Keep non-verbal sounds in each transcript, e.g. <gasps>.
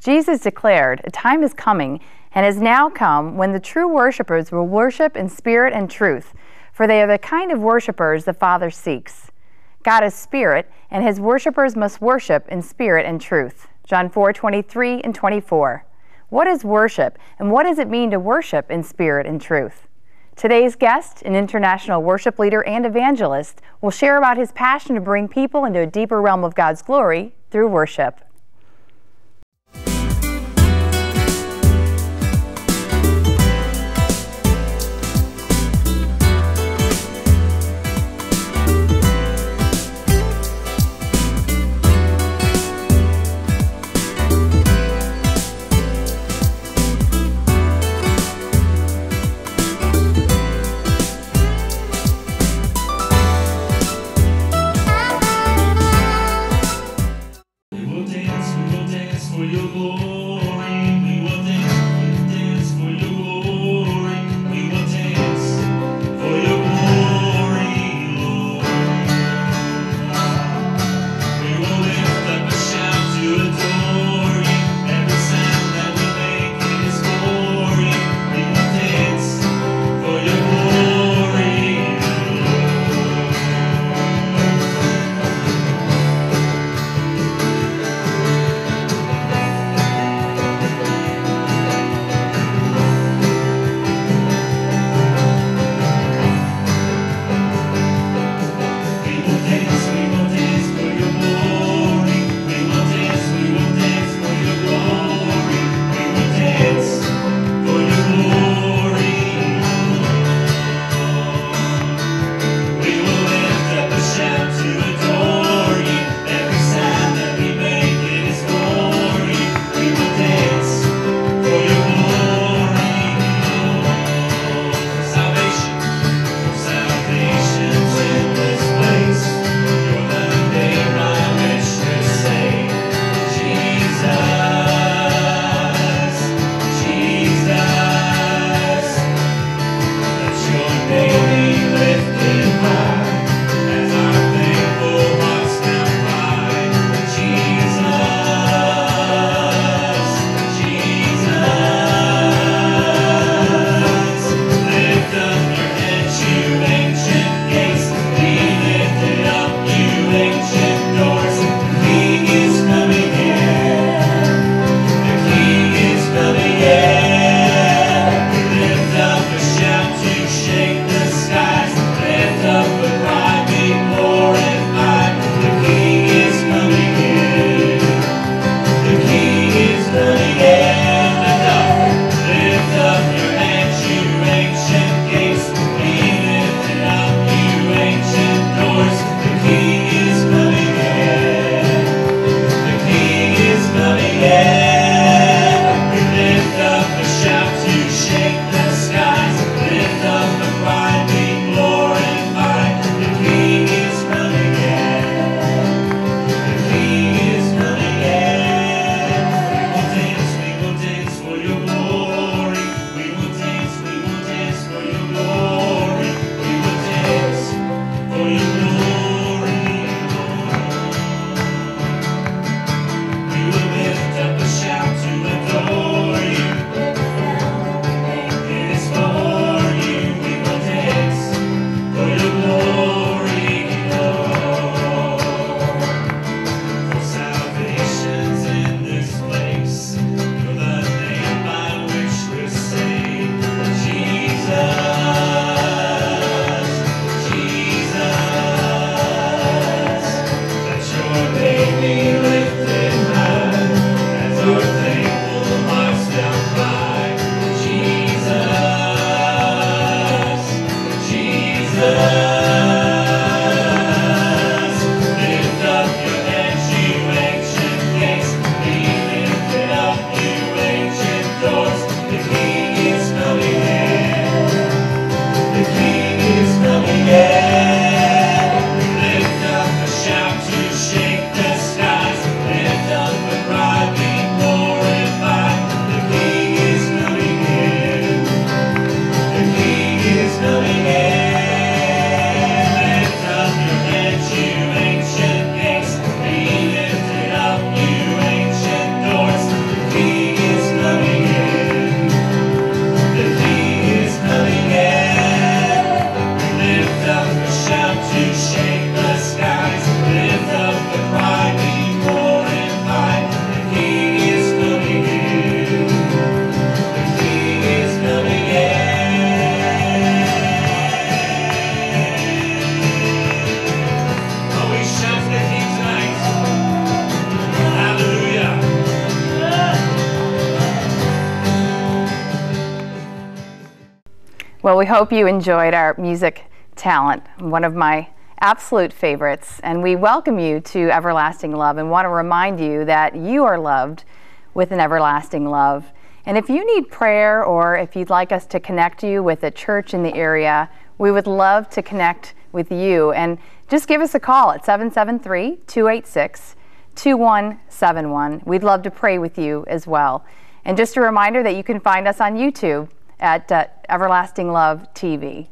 Jesus declared, A time is coming and has now come when the true worshipers will worship in spirit and truth, for they are the kind of worshipers the Father seeks. God is spirit, and his worshipers must worship in spirit and truth. John 4 23 and 24. What is worship, and what does it mean to worship in spirit and truth? Today's guest, an international worship leader and evangelist, will share about his passion to bring people into a deeper realm of God's glory through worship. Hope you enjoyed our music talent, one of my absolute favorites. And we welcome you to Everlasting Love and want to remind you that you are loved with an everlasting love. And if you need prayer or if you'd like us to connect you with a church in the area, we would love to connect with you. And just give us a call at 773 286 2171. We'd love to pray with you as well. And just a reminder that you can find us on YouTube at uh, Everlasting Love TV.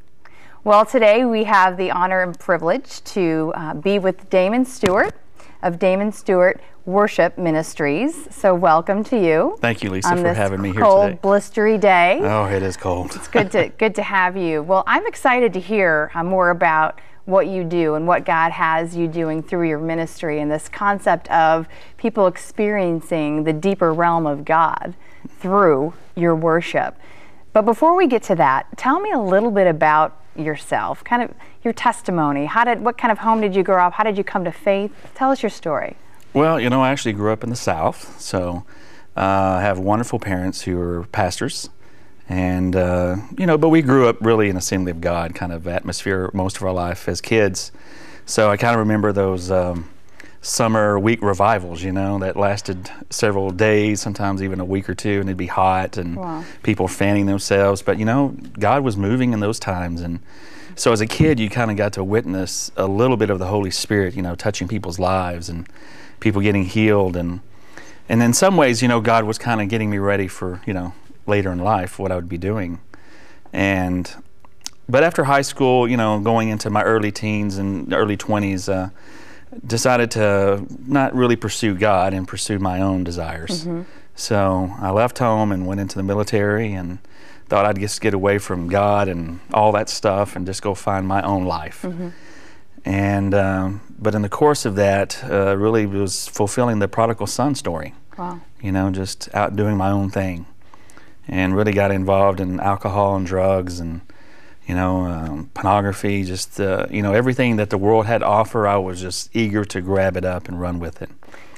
Well, today we have the honor and privilege to uh, be with Damon Stuart of Damon Stuart Worship Ministries. So, welcome to you. Thank you, Lisa, for having me here cold, today. blistery day. Oh, it is cold. It's good to good to have you. Well, I'm excited to hear uh, more about what you do and what God has you doing through your ministry and this concept of people experiencing the deeper realm of God through your worship. But before we get to that, tell me a little bit about yourself, kind of your testimony. How did what kind of home did you grow up? How did you come to faith? Tell us your story. Well, you know, I actually grew up in the South, so uh, I have wonderful parents who are pastors, and uh, you know, but we grew up really in Assembly of God kind of atmosphere most of our life as kids. So I kind of remember those. Um, summer week revivals, you know, that lasted several days, sometimes even a week or two, and it'd be hot and wow. people fanning themselves. But, you know, God was moving in those times. And so as a kid, you kind of got to witness a little bit of the Holy Spirit, you know, touching people's lives and people getting healed. And, and in some ways, you know, God was kind of getting me ready for, you know, later in life what I would be doing. And, but after high school, you know, going into my early teens and early 20s, uh, decided to not really pursue God and pursue my own desires. Mm-hmm. So I left home and went into the military and thought I'd just get away from God and all that stuff and just go find my own life. Mm-hmm. And um, but in the course of that, uh, really was fulfilling the prodigal son story. Wow. You know, just out doing my own thing, and really got involved in alcohol and drugs and you know, um, pornography, just, uh, you know, everything that the world had to offer, I was just eager to grab it up and run with it.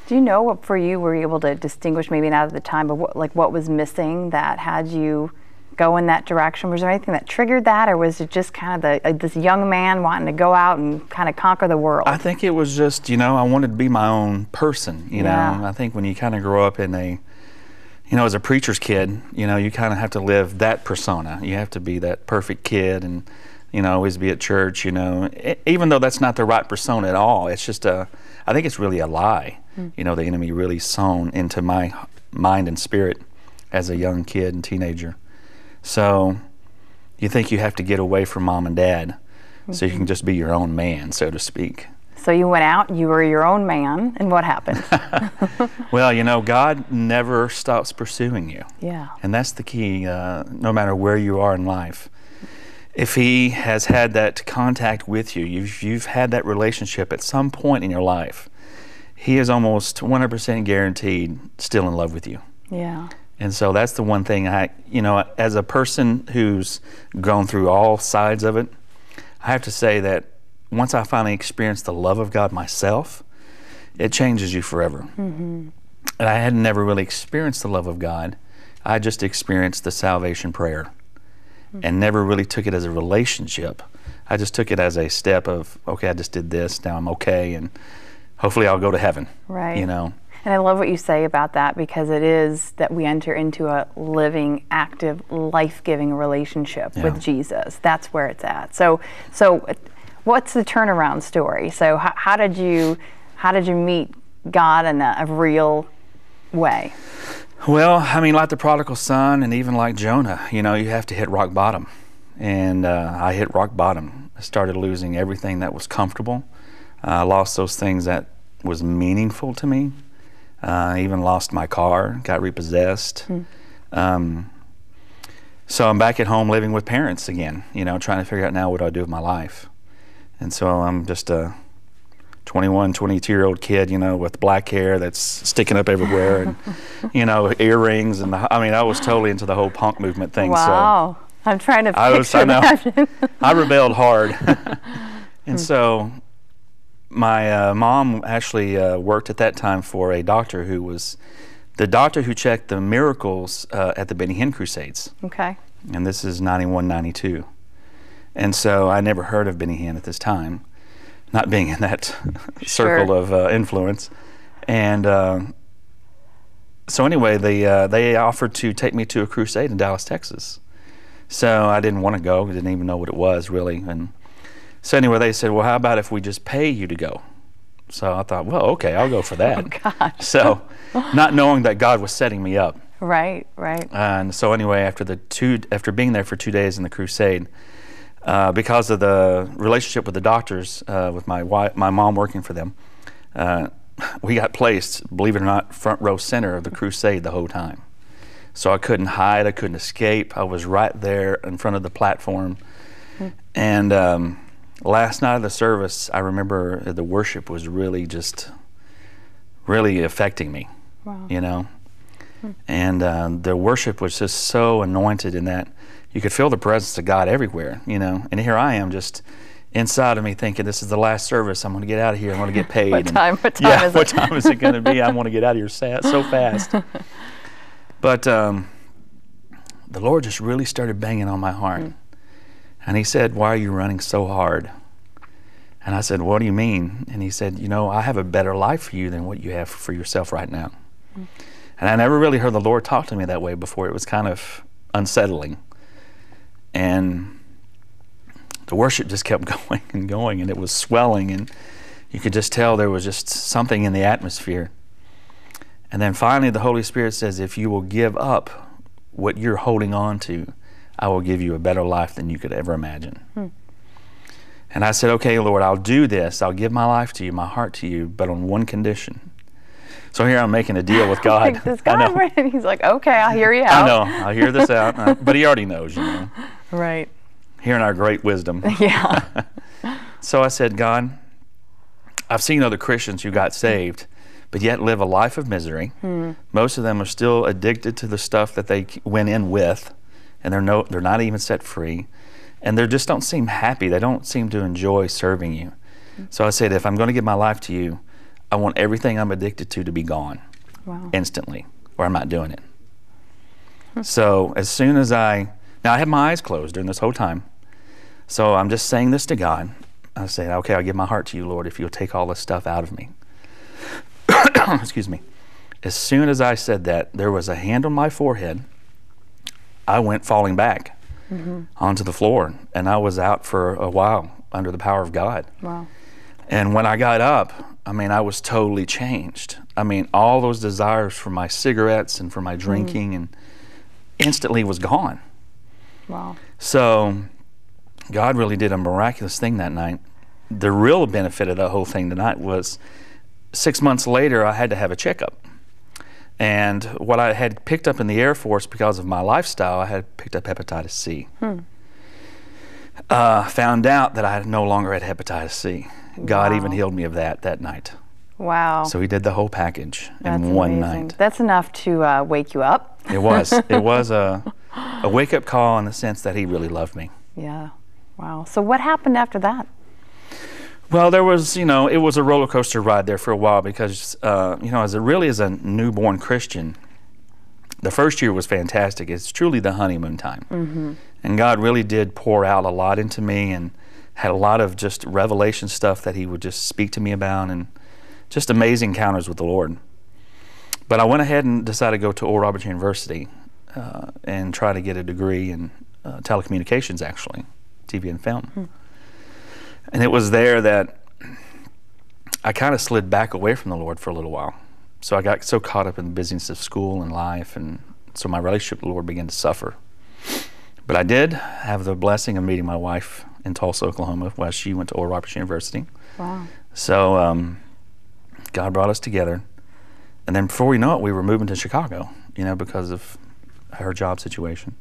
Do you know what for you were you able to distinguish, maybe not at the time, but what, like what was missing that had you go in that direction? Was there anything that triggered that, or was it just kind of the, uh, this young man wanting to go out and kind of conquer the world? I think it was just, you know, I wanted to be my own person, you yeah. know. I think when you kind of grow up in a, you know, as a preacher's kid, you know, you kind of have to live that persona. You have to be that perfect kid and, you know, always be at church, you know, even though that's not the right persona at all. It's just a, I think it's really a lie, mm. you know, the enemy really sown into my mind and spirit as a young kid and teenager. So you think you have to get away from mom and dad mm-hmm. so you can mm-hmm. just be your own man, so to speak. So you went out, you were your own man, and what happened? <laughs> well, you know, God never stops pursuing you. Yeah. And that's the key, uh, no matter where you are in life. If He has had that contact with you, you've, you've had that relationship at some point in your life, He is almost 100% guaranteed still in love with you. Yeah. And so that's the one thing I, you know, as a person who's gone through all sides of it, I have to say that once I finally experienced the love of God myself, it changes you forever. Mm-hmm. And I had never really experienced the love of God. I just experienced the salvation prayer mm-hmm. and never really took it as a relationship. I just took it as a step of, okay, I just did this, now I'm okay, and hopefully I'll go to heaven. Right. You know? And I love what you say about that because it is that we enter into a living, active, life-giving relationship yeah. with Jesus. That's where it's at. So, so what's the turnaround story? So how, how did you how did you meet God in a, a, real way? Well, I mean, like the prodigal son, and even like Jonah, you know, you have to hit rock bottom, and uh, I hit rock bottom. I started losing everything that was comfortable. Uh, I lost those things that was meaningful to me. Uh, I even lost my car, got repossessed. Hmm. Um, so I'm back at home living with parents again, you know, trying to figure out now what do I do with my life. And so I'm just a 21, 22 year old kid, you know, with black hair that's sticking up everywhere and, <laughs> you know, earrings. And the, I mean, I was totally into the whole punk movement thing. Wow. So I'm trying to I was, I know, <laughs> I rebelled hard. <laughs> and so my uh, mom actually uh, worked at that time for a doctor who was the doctor who checked the miracles uh, at the Benny Hinn Crusades. Okay. and this is 91, 92. And so I never heard of Benny Hinn at this time, not being in that <laughs> circle Sure. of uh, influence. And uh, so anyway, they uh, they offered to take me to a crusade in Dallas, Texas. So I didn't want to go. I Didn't even know what it was really. And so anyway, they said, "Well, how about if we just pay you to go?" So I thought, "Well, okay, I'll go for <laughs> that." Oh. So, not knowing that God was setting me up. Right, right. And so anyway, after the two, after being there for two days in the crusade, uh, because of the relationship with the doctors, uh, with my wife, my mom working for them, uh, we got placed, believe it or not, front row center of the crusade the whole time. So I couldn't hide, I couldn't escape. I was right there in front of the platform. And um, last night of the service, I remember the worship was really just, really affecting me. Wow. You know, and uh, the worship was just so anointed in that you could feel the presence of God everywhere, you know. And here I am, just inside of me, thinking, "This is the last service. I'm going to get out of here. I'm going to get <laughs> paid." What And- time- what time yeah, is <laughs> what it? time is it going to be? I want to get out of here so fast. <laughs> but um, the Lord just really started banging on my heart, Hmm. and He said, "Why are you running so hard?" And I said, What do you mean? And he said, You know, I have a better life for you than what you have for yourself right now. And I never really heard the Lord talk to me that way before. It was kind of unsettling. And the worship just kept <laughs> going and going, and it was swelling, and you could just tell there was just something in the atmosphere. And then finally, the Holy Spirit says, If you will give up what you're holding on to, I will give you a better life than you could ever imagine. Hmm. And I said, Okay, Lord, I'll do this. I'll give my life to you, my heart to you, but on one condition. So here I'm making a deal with <laughs> God. Like, does <laughs> I God, know. really- he's like, okay, I'll hear you out. I know. I'll hear this out. But he already knows, you know, Right. hearing our great wisdom. <laughs> Yeah. <laughs> So I said, God, I've seen other Christians who got saved, but yet live a life of misery. Hmm. Most of them are still addicted to the stuff that they went in with, and they're no, they're not even set free, and they just don't seem happy. They don't seem to enjoy serving you. Hmm. So I said, if I'm going to give my life to you, I want everything I'm addicted to to be gone Wow. instantly, or I'm not doing it. Hmm. So as soon as I now I had my eyes closed during this whole time, so I'm just saying this to God. I say, okay, I'll give my heart to you, Lord, if you'll take all this stuff out of me. <coughs> Excuse me. As soon as I said that, there was a hand on my forehead. I went falling back mm-hmm. onto the floor, and I was out for a while under the power of God. Wow. And when I got up, I mean, I was totally changed. I mean, all those desires for my cigarettes and for my mm-hmm. drinking and instantly was gone. Wow. So God really did a miraculous thing that night. The real benefit of the whole thing tonight was six months later, I had to have a checkup. And what I had picked up in the Air Force because of my lifestyle, I had picked up hepatitis C. Uh, found out that I no longer had hepatitis C. God even healed me of that that night. Wow. So He did the whole package That's in one amazing. night. That's enough to uh, wake you up. It was. it was a, <laughs> <gasps> a wake up call in the sense that He really loved me. Yeah. Wow. So what happened after that? Well, there was, you know, it was a roller coaster ride there for a while because, uh, you know, as a really as a newborn Christian, the first year was fantastic. It's truly the honeymoon time, and God really did pour out a lot into me and had a lot of just revelation stuff that He would just speak to me about, and just amazing encounters with the Lord. But I went ahead and decided to go to Oral Roberts University uh, and try to get a degree in uh, telecommunications, actually, TV and film. And it was there that I kind of slid back away from the Lord for a little while. So I got so caught up in the busyness of school and life, and so my relationship with the Lord began to suffer. But I did have the blessing of meeting my wife in Tulsa, Oklahoma, while she went to Oral Roberts University. Wow. So um, God brought us together. And then before we know it, we were moving to Chicago, you know, because of her job situation.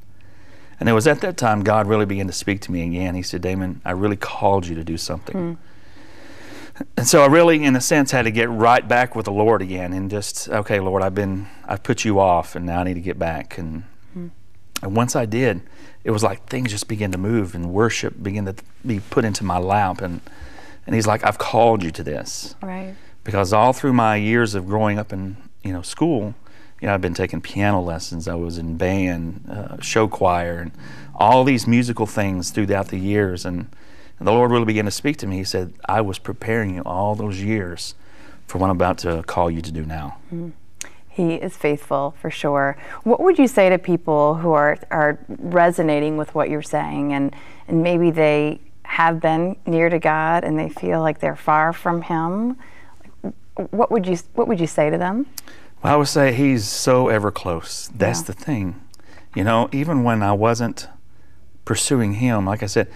And it was at that time God really began to speak to me again. He said, Damon, I really called you to do something. Hmm. And so I really, in a sense, had to get right back with the Lord again and just, okay, Lord, I've been, I've put you off and now I need to get back. And, hmm. and once I did, it was like things just began to move and worship began to be put into my lap. And, and He's like, I've called you to this Right. because all through my years of growing up in you know school you know, I've been taking piano lessons. I was in band, uh, show choir, and all these musical things throughout the years. And, and the Lord really began to speak to me. He said, I was preparing you all those years for what I'm about to call you to do now. Mm-hmm. He is faithful for sure. What would you say to people who are, are resonating with what you're saying and, and maybe they have been near to God and they feel like they're far from Him? What would you, what would you say to them? Well, I would say He's so ever close. That's yeah. the thing. You know, even when I wasn't pursuing Him, like I said,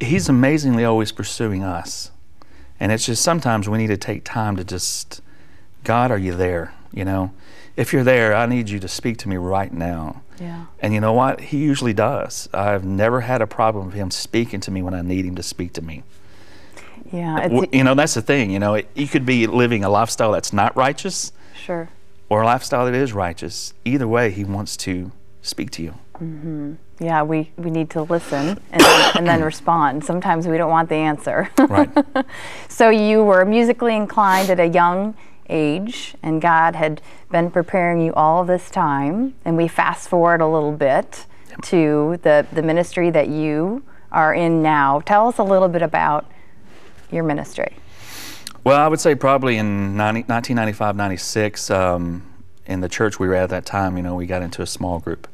He's amazingly always pursuing us. And it's just sometimes we need to take time to just, God, are you there? You know, if you're there, I need you to speak to me right now. Yeah. And you know what? He usually does. I've never had a problem with him speaking to me when I need him to speak to me. Yeah. Uh, you know, that's the thing. You know, it, you could be living a lifestyle that's not righteous. Sure. Or a lifestyle that is righteous. Either way, he wants to speak to you. Mm-hmm. Yeah, we, we need to listen and then, and then <clears throat> respond. Sometimes we don't want the answer. right. <laughs> so you were musically inclined at a young age, and God had been preparing you all this time. And we fast forward a little bit yep. to the, the ministry that you are in now. Tell us a little bit about your ministry. Well, I would say probably in 90, 1995, 96, um, in the church we were at that time, you know, we got into a small group.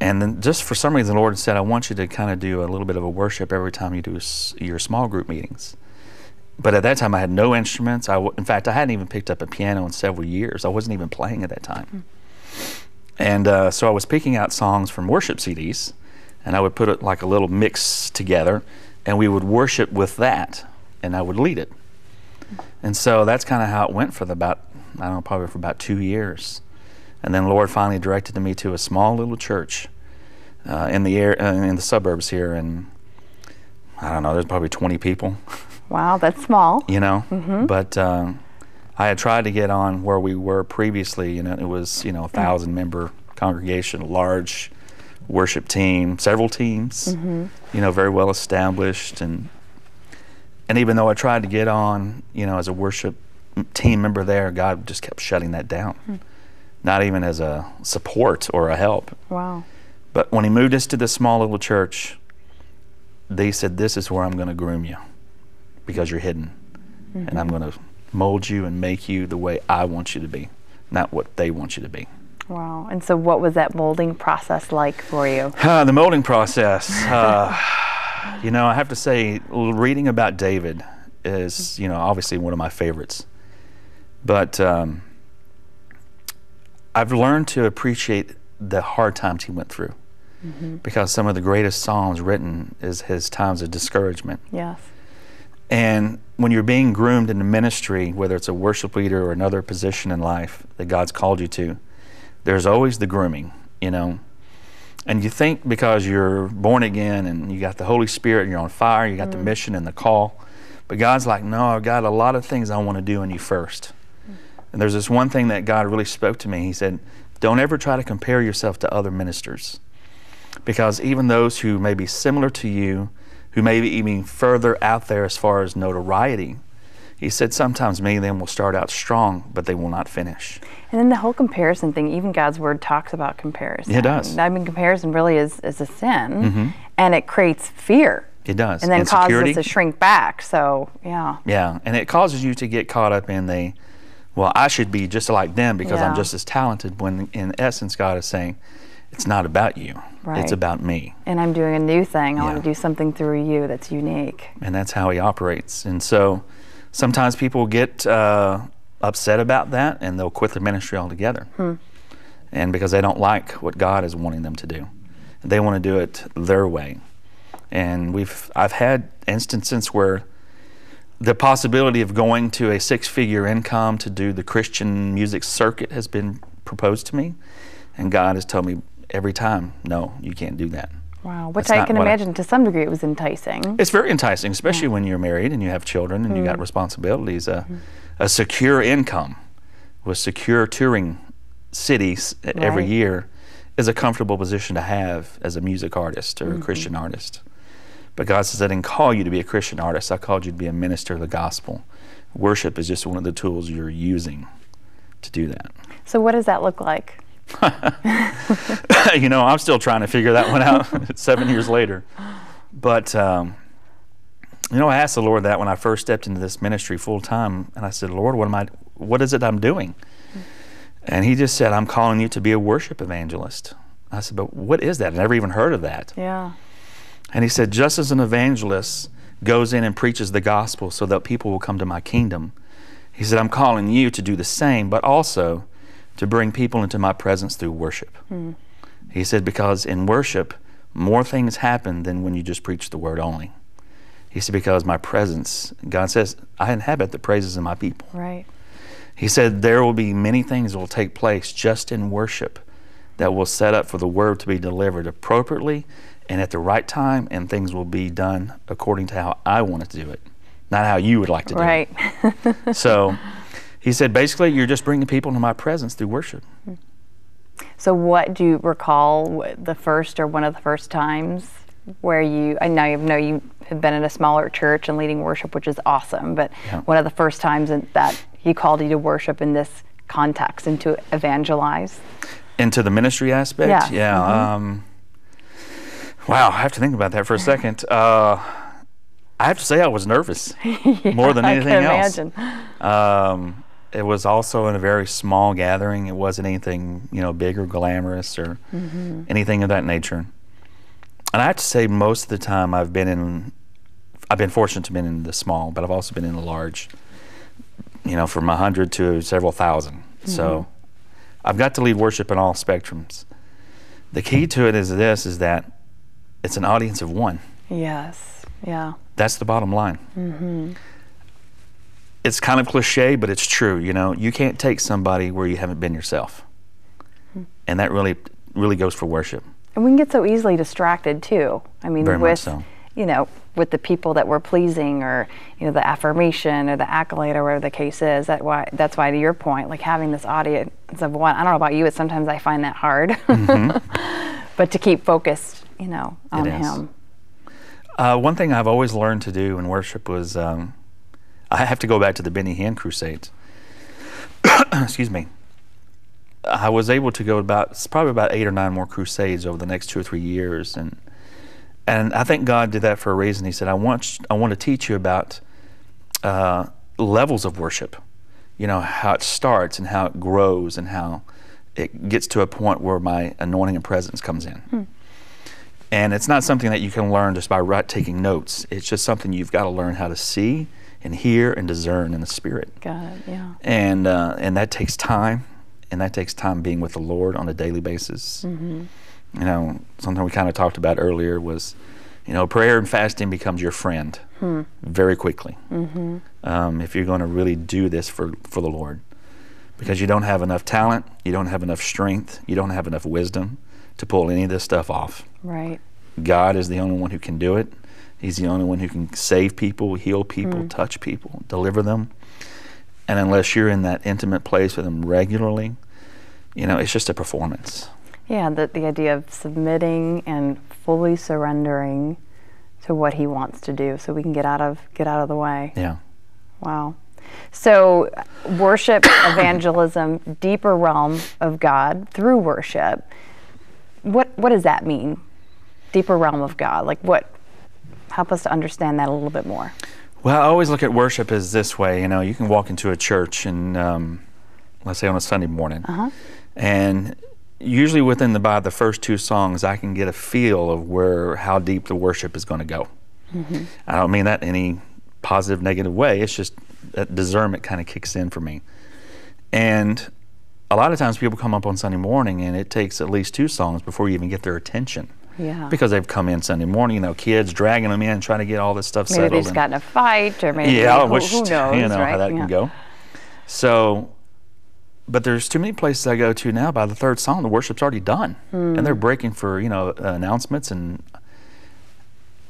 And then just for some reason, the Lord said, I want you to kind of do a little bit of a worship every time you do your small group meetings but at that time I had no instruments. I w- in fact, I hadn't even picked up a piano in several years. I wasn't even playing at that time. Mm. And uh, so I was picking out songs from worship CDs, and I would put it like a little mix together, and we would worship with that, and I would lead it. And so that's kind of how it went for the about, I don't know, probably for about two years. And then Lord finally directed me to a small little church uh, in the air, uh, in the suburbs here, and I don't know, there's probably 20 people. <laughs> Wow, that's small. You know, mm-hmm. but uh, I had tried to get on where we were previously. You know, it was you know a thousand member congregation, a large worship team, several teams. Mm-hmm. You know, very well established, and and even though I tried to get on, you know, as a worship team member there, God just kept shutting that down. Mm-hmm. Not even as a support or a help. Wow. But when he moved us to this small little church, they said, This is where I'm going to groom you because you're hidden. Mm-hmm. And I'm going to mold you and make you the way I want you to be, not what they want you to be. Wow. And so, what was that molding process like for you? Uh, the molding process, <laughs> uh, you know, I have to say, reading about David is, you know, obviously one of my favorites. But um, I've learned to appreciate the hard times he went through. Mm-hmm. Because some of the greatest songs written is his times of discouragement. Yes. And when you're being groomed in the ministry, whether it's a worship leader or another position in life that God's called you to, there's always the grooming, you know. And you think because you're born again and you got the Holy Spirit and you're on fire, you got mm. the mission and the call. But God's like, no, I've got a lot of things I want to do in you first. Mm. And there's this one thing that God really spoke to me. He said, don't ever try to compare yourself to other ministers. Because even those who may be similar to you, who may be even further out there as far as notoriety. He said sometimes many of them will start out strong, but they will not finish. And then the whole comparison thing, even God's word talks about comparison. It does. I mean, comparison really is, is a sin, mm-hmm. and it creates fear. It does. And then and causes security. us to shrink back. So, yeah. Yeah, and it causes you to get caught up in the, well, I should be just like them because yeah. I'm just as talented, when in essence, God is saying, it's not about you. Right. It's about me. And I'm doing a new thing. I yeah. want to do something through you that's unique. And that's how he operates. And so sometimes people get uh, upset about that and they'll quit the ministry altogether. Hmm. And because they don't like what God is wanting them to do, they want to do it their way. And we've I've had instances where the possibility of going to a six-figure income to do the Christian music circuit has been proposed to me, and God has told me every time, no, you can't do that. Wow, which That's I can imagine I, to some degree it was enticing. It's very enticing, especially yeah. when you're married and you have children and mm. you got mm-hmm. responsibilities. Uh, mm. A secure income with secure touring cities right. every year is a comfortable position to have as a music artist or mm-hmm. a Christian artist. But God says, I didn't call you to be a Christian artist, I called you to be a minister of the gospel. Worship is just one of the tools you're using to do that. So, what does that look like? <laughs> you know, I'm still trying to figure that one out <laughs> seven years later. But, um, you know, I asked the Lord that when I first stepped into this ministry full time, and I said, Lord, what am I? What is it I'm doing? And He just said, I'm calling you to be a worship evangelist. I said, but what is that? I never even heard of that. Yeah. And He said, just as an evangelist goes in and preaches the gospel so that people will come to my kingdom, He said, I'm calling you to do the same, but also to bring people into my presence through worship. Hmm. He said, because in worship, more things happen than when you just preach the word only. He said, because my presence, God says, I inhabit the praises of my people. Right. He said, there will be many things that will take place just in worship that will set up for the word to be delivered appropriately and at the right time, and things will be done according to how I want to do it, not how you would like to do Right. it. Right. so <laughs> he said, basically, you're just bringing people into my presence through worship. so, what do you recall the first or one of the first times where you? I know you know you have been in a smaller church and leading worship, which is awesome. But Yeah. one of the first times that He called you to worship in this context and to evangelize. Into the ministry aspect? Yeah. Yeah. Mhm. Um, wow, I have to think about that for a second. <laughs> Uh, I have to say, I was nervous <laughs> more than I anything can else. imagine. Um, it was also in a very small gathering. It wasn't anything, you know, big or glamorous or Mm-hmm. anything of that nature. And I have to say, most of the time I've been in, I've been fortunate to be in the small, but I've also been in the large, you know, from a hundred to several 1000 So I've got to lead worship in all spectrums. The key to it is this: is that it's an audience of one. Yes. Yeah. That's the bottom line. Mm-hmm. It's kind of cliche, but it's true. You know, you can't take somebody where you haven't been yourself, Hmm. and that really, really goes for worship. And we can get so easily distracted too. I mean, Very much with so. you know, with the people that we're pleasing, or you know, the affirmation or the accolade, or whatever the case is. That why that's why, to your point, like having this audience of one. I don't know about you, but sometimes I find that hard. <laughs> but to keep focused, you know, on Mm-hmm. Him. Uh, one thing I've always learned to do in worship was um, I have to go back to the Benny Hinn Crusades. <coughs> Excuse me. I was able to go about probably about eight or nine more crusades over the next two or three years, and and I think God did that for a reason. He said, "I want I want to teach you about uh, levels of worship. You know how it starts and how it grows and how it gets to a point where my anointing and presence comes in." And it's not something that you can learn just by right taking notes. It's just something you've got to learn how to see and hear and discern in the spirit. Got it. Yeah. And uh, and that takes time, and that takes time being with the Lord on a daily basis. Mm-hmm. You know, something we kind of talked about earlier was, you know, prayer and fasting becomes your friend Hmm. very quickly Mm-hmm. um, if you're going to really do this for for the Lord, because you don't have enough talent, you don't have enough strength, you don't have enough wisdom to pull any of this stuff off. Right. God is the only one who can do it. He's the only one who can save people, heal people, Mm. touch people, deliver them. And unless you're in that intimate place with Him regularly, you know, it's just a performance. Yeah. The the idea of submitting and fully surrendering to what He wants to do, so we can get out of get out of the way. Yeah. Wow. So, worship, <coughs> evangelism, deeper realm of God through worship. What what does that mean? Deeper realm of God. Like what? Help us to understand that a little bit more. Well, I always look at worship as this way. You know, you can walk into a church and, um, let's say on a Sunday morning, Uh-huh. and usually within the by the first two songs, I can get a feel of where how deep the worship is going to go. I don't mean that in any positive, negative way. It's just that discernment kind of kicks in for me. And a lot of times people come up on Sunday morning and it takes at least two songs before you even get their attention. Yeah. Because they've come in Sunday morning, you know, kids dragging them in, trying to get all this stuff maybe settled. they just and- got in a fight, or maybe yeah, who, which who knows, you know right? how that Yeah. can go. So, but there's too many places I go to now. By the third song, the worship's already done, and Hmm. they're breaking for you know announcements and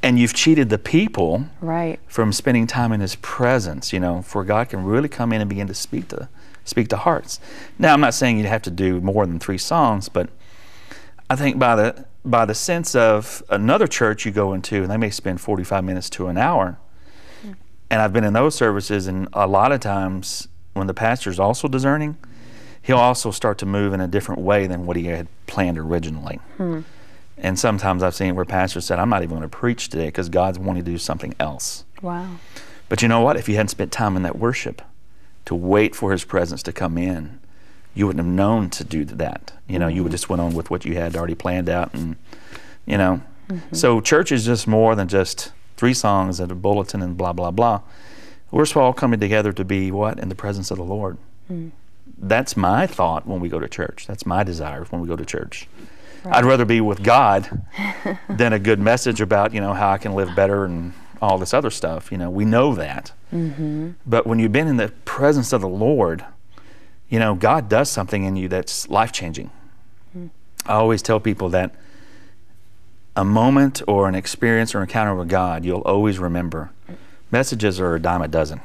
and you've cheated the people Right. from spending time in His presence. You know, for God can really come in and begin to speak to speak to hearts. Now, I'm not saying you have to do more than three songs, but I think by the by the sense of another church you go into, and they may spend 45 minutes to an hour. Hmm. And I've been in those services, and a lot of times when the pastor's also discerning, He'll also start to move in a different way than what he had planned originally. Hmm. And sometimes I've seen where pastors said, I'm not even going to preach today because God's wanting to do something else. Wow. But you know what? If you hadn't spent time in that worship to wait for his presence to come in, you wouldn't have known to do that. You know, you would mm-hmm. just went on with what you had already planned out and you know. Mm-hmm. So church is just more than just three songs and a bulletin and blah blah blah. We're all coming together to be what? In the presence of the Lord. Mm. That's my thought when we go to church. That's my desire when we go to church. I'd rather be with God <laughs> than a good message about, you know, how I can live better and all this other stuff. You know, we know that. Mm-hmm. But when you've been in the presence of the Lord, you know, God does something in you that's life changing. I always tell people that a moment or an experience or encounter with God, you'll always remember. Messages are a dime a dozen,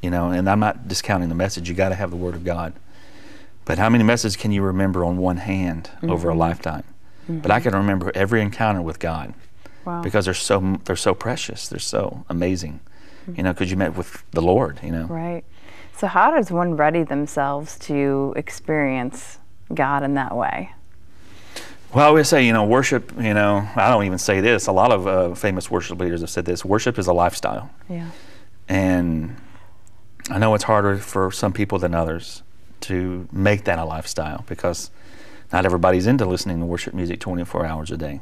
you know, and I'm not discounting the message. You got to have the Word of God. But how many messages can you remember on one hand over a mm-hmm. lifetime? But I mm-hmm. can remember every encounter with God Wow. because they're so they're so precious. They're so amazing, mm-hmm. you know, because you met with the Lord, you know. Right. So, how does one ready themselves to experience God in that way? Well, I always say, you know, worship, you know, I don't even say this. A lot of uh, famous worship leaders have said this worship is a lifestyle. Yeah. And I know it's harder for some people than others to make that a lifestyle because not everybody's into listening to worship music 24 hours a day.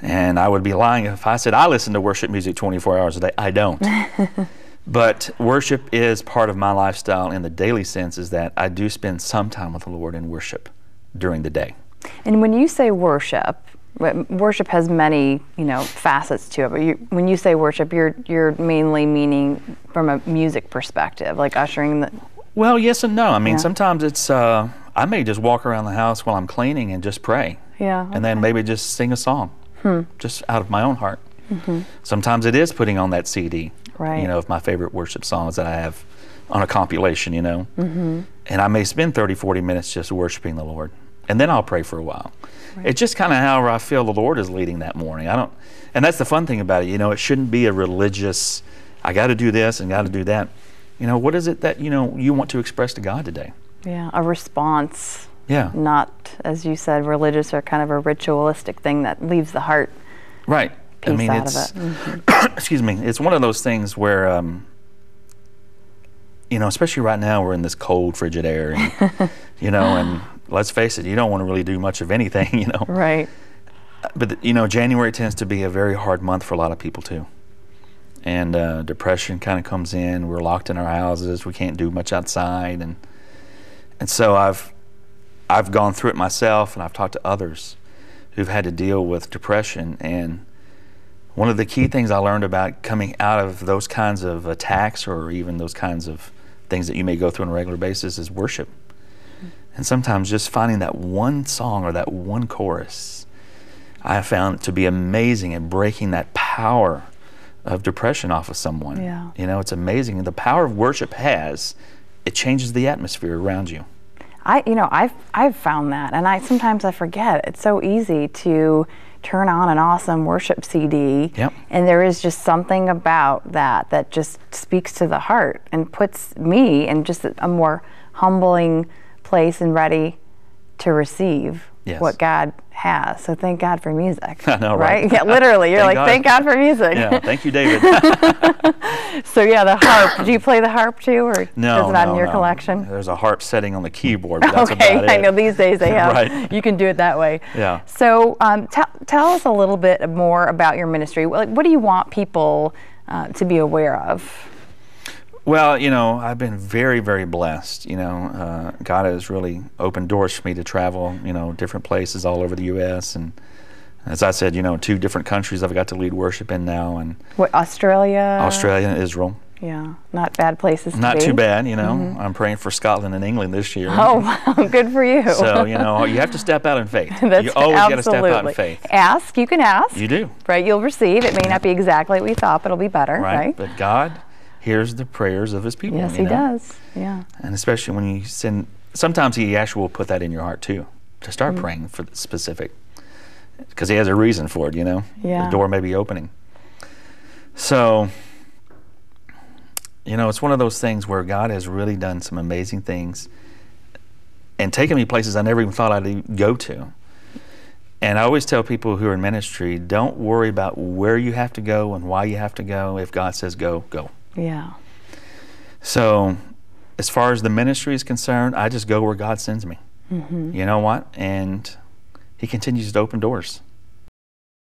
And I would be lying if I said I listen to worship music 24 hours a day. I don't. <laughs> but worship is part of my lifestyle in the daily sense is that I do spend some time with the Lord in worship during the day. And when you say worship, worship has many, you know, facets to it. But you, when you say worship, you're you're mainly meaning from a music perspective, like ushering the. Well, yes and no. I mean, Yeah. sometimes it's, uh, I may just walk around the house while I'm cleaning and just pray. Yeah. and then maybe just sing a song, Hmm. just out of my own heart. Sometimes it is putting on that CD. Right. you know, of my favorite worship songs that I have on a compilation, you know. Mm-hmm. And I may spend 30, 40 minutes just worshiping the Lord, and then I'll pray for a while. It's just kind of how I feel the Lord is leading that morning. I don't, and that's the fun thing about it, you know. It shouldn't be a religious. I got to do this and got to do that. You know, what is it that you know you want to express to God today? Yeah, a response, Yeah, not as you said, religious or kind of a ritualistic thing that leaves the heart right. Piece I mean, out it's of it. Mhm. <coughs> excuse me, it's one of those things where, um, you know, especially right now, we're in this cold, frigid air, and, <laughs> you know, and let's face it, you don't want to really do much of anything, <laughs> you know. Right. But, you know, January tends to be a very hard month for a lot of people, too. And uh, depression kind of comes in. We're locked in our houses. We can't do much outside, and and so I've I've gone through it myself, and I've talked to others who've had to deal with depression. And one of the key things I learned about coming out of those kinds of attacks, or even those kinds of things that you may go through on a regular basis, is worship. And sometimes just finding that one song or that one chorus, I found to be amazing at breaking that power of depression off of someone. Yeah. You know, it's amazing. The power of worship has, it changes the atmosphere around you. I, you know, I've I've found that, and I sometimes I forget. It's so easy to turn on an awesome worship CD, Yep. and there is just something about that that just speaks to the heart and puts me in just a, a more humbling place and ready to receive Yes. what God has. So thank God for music. <laughs> I know, right? Yeah, <laughs> literally, you're Thank like, God. thank God for music. Yeah, thank you, David. <laughs> so yeah, the harp. Do you play the harp too, or no, is it not no, in your no. collection? There's a harp setting on the keyboard, but that's okay, I know these days they have. Right. You can do it that way. Yeah. So um, tell tell us a little bit more about your ministry. Like, what do you want people uh, to be aware of? Well, you know, I've been very, very blessed. You know, uh, God has really opened doors for me to travel, you know, different places all over the U.S. And as I said, you know, two different countries I've got to lead worship in now, and What Australia? Australia and Israel. Yeah, not bad places. Not to too bad, you know. I'm praying for Scotland and England this year. Oh wow, <laughs> good for you. So, you know, you have to step out in faith. <laughs> That's you always got to step absolutely. out in faith. Ask, you can ask. You do. Right, you'll receive. It may not be exactly what we thought, but it'll be better. Right? Right. But God hears the prayers of his people. yes, he know? does. Yeah. And especially when you send, sometimes he actually will put that in your heart too, to start mm. praying for the specific, because he has a reason for it, you know? Yeah. The door may be opening. So, you know, it's one of those things where God has really done some amazing things. and taken me places I never even thought I'd go to. And I always tell people who are in ministry, don't worry about where you have to go and why you have to go. If God says go, go. Yeah. So, as far as the ministry is concerned, I just go where God sends me. Mm-hmm. You know what? And He continues to open doors.